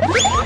Woohoo!